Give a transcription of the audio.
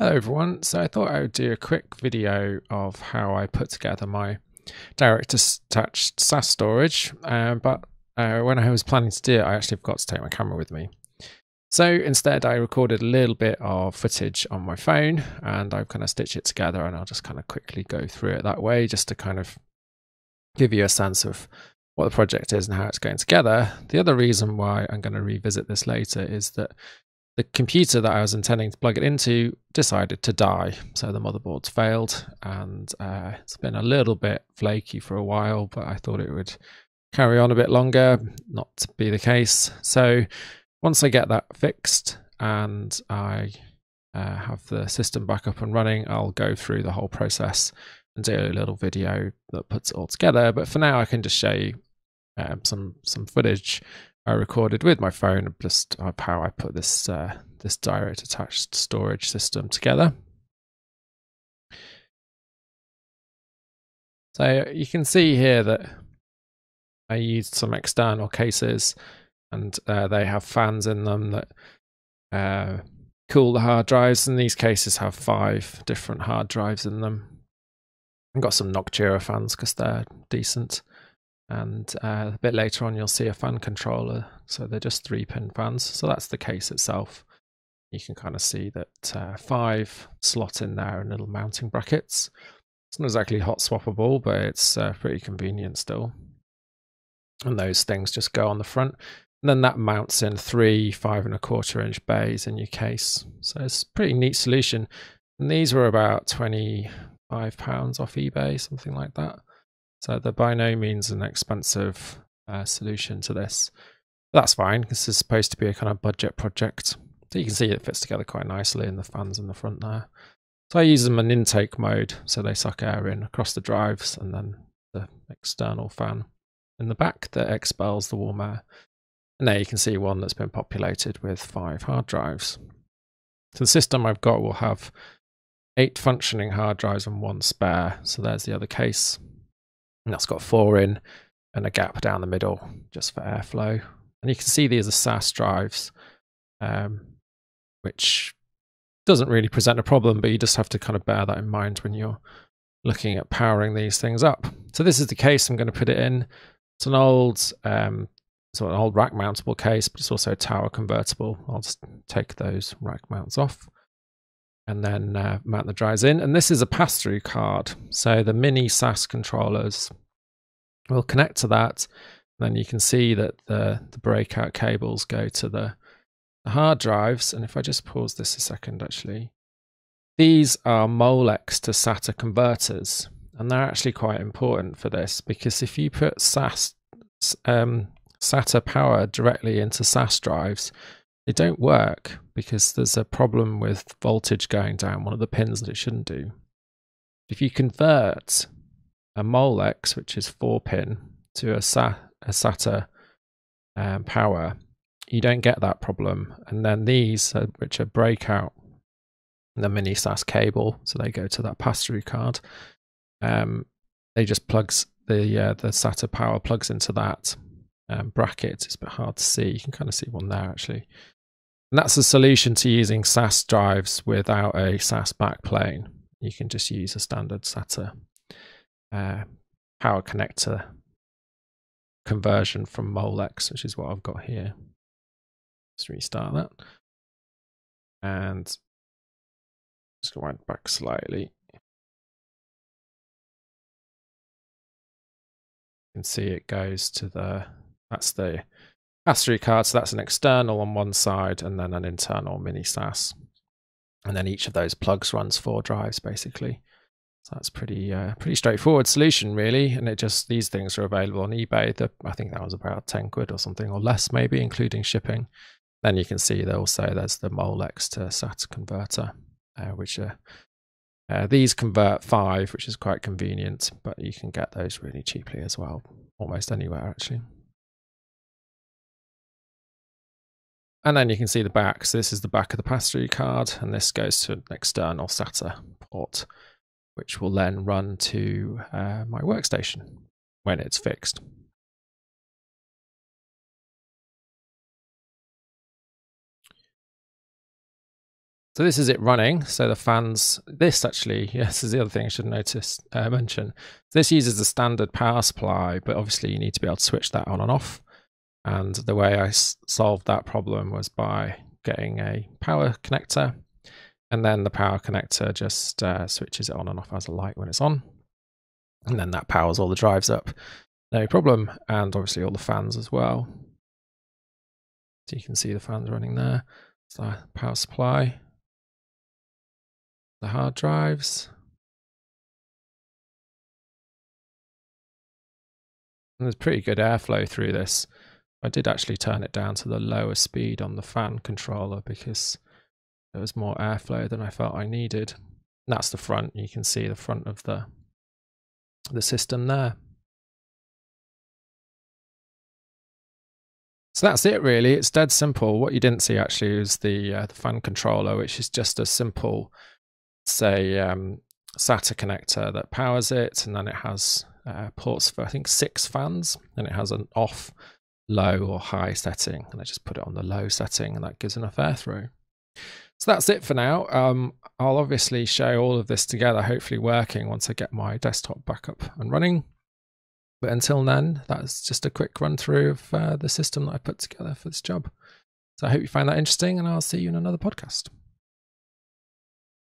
Hello everyone, so I thought I would do a quick video of how I put together my direct attached SAS storage, uh, but uh, when I was planning to do it I actually forgot to take my camera with me. So instead I recorded a little bit of footage on my phone and I've kind of stitched it together and I'll just kind of quickly go through it that way just to kind of give you a sense of what the project is and how it's going together. The other reason why I'm going to revisit this later is that the computer that I was intending to plug it into decided to die. So the motherboard's failed and uh, it's been a little bit flaky for a while, but I thought it would carry on a bit longer, not to be the case. So once I get that fixed and I uh, have the system back up and running, I'll go through the whole process and do a little video that puts it all together. But for now, I can just show you um, some some footage I recorded with my phone, just how I put this uh, this direct attached storage system together. So you can see here that I used some external cases and uh, they have fans in them that uh, cool the hard drives and these cases have five different hard drives in them. I've got some Noctua fans because they're decent. And uh, a bit later on, you'll see a fan controller. So they're just three pin fans. So that's the case itself. You can kind of see that uh, five slot in there and little mounting brackets. It's not exactly hot swappable, but it's uh, pretty convenient still. And those things just go on the front. And then that mounts in three five and a quarter inch bays in your case. So it's a pretty neat solution. And these were about 25 pounds off eBay, something like that. So they're by no means an expensive uh, solution to this. that's fine. This is supposed to be a kind of budget project. So you can see it fits together quite nicely in the fans in the front there. So I use them in intake mode, so they suck air in across the drives and then the external fan in the back that expels the warm air. And there you can see one that's been populated with five hard drives. So the system I've got will have eight functioning hard drives and one spare. So there's the other case. And that's got four in and a gap down the middle just for airflow. And you can see these are SAS drives, um, which doesn't really present a problem, but you just have to kind of bear that in mind when you're looking at powering these things up. So this is the case I'm going to put it in. It's an old, um, so an old rack mountable case, but it's also tower convertible. I'll just take those rack mounts off and then uh, mount the drives in. And this is a pass-through card. So the mini SAS controllers will connect to that. Then you can see that the, the breakout cables go to the, the hard drives. And if I just pause this a second, actually, these are Molex to SATA converters. And they're actually quite important for this because if you put SAS, um, SATA power directly into SAS drives, they don't work because there's a problem with voltage going down one of the pins that it shouldn't do. If you convert a Molex, which is four pin, to a, a SATA um, power, you don't get that problem. And then these, uh, which are breakout, the mini SAS cable, so they go to that pass-through card. Um, they just plugs the uh, the SATA power plugs into that um, bracket. It's a bit hard to see. You can kind of see one there actually. And that's a solution to using SAS drives without a SAS backplane. You can just use a standard SATA uh, power connector conversion from Molex, which is what I've got here. Let's restart that. And just wind back slightly. You can see it goes to the, that's the pass-through card. So that's an external on one side and then an internal mini SAS. And then each of those plugs runs four drives basically. So that's pretty uh, pretty straightforward solution really. And it just these things are available on eBay. The, I think that was about 10 quid or something or less maybe, including shipping. Then you can see that also there's the Molex to SATA converter, uh, which are uh, these convert five, which is quite convenient, but you can get those really cheaply as well, almost anywhere actually. And then you can see the back. So this is the back of the pass-through card, and this goes to an external SATA port, which will then run to uh, my workstation when it's fixed. So this is it running. So the fans, this actually, yes, is the other thing I should notice, uh, mention. This uses a standard power supply, but obviously you need to be able to switch that on and off. And the way I s- solved that problem was by getting a power connector, and then the power connector just uh, switches it on and off as a light when it's on, and then that powers all the drives up, no problem, and obviously all the fans as well. So you can see the fans running there. So power supply, the hard drives. And there's pretty good airflow through this. I did actually turn it down to the lower speed on the fan controller because there was more airflow than I felt I needed. And that's the front. You can see the front of the the system there. So that's it really. It's dead simple. What you didn't see actually is the uh, the fan controller, which is just a simple, say, um, SATA connector that powers it, and then it has uh, ports for I think six fans, and it has an off, low, or high setting, and I just put it on the low setting, and that gives enough airflow. So that's it for now. Um, I'll obviously show all of this together, hopefully working once I get my desktop back up and running. But until then, that's just a quick run through of uh, the system that I put together for this job. So I hope you find that interesting, and I'll see you in another podcast.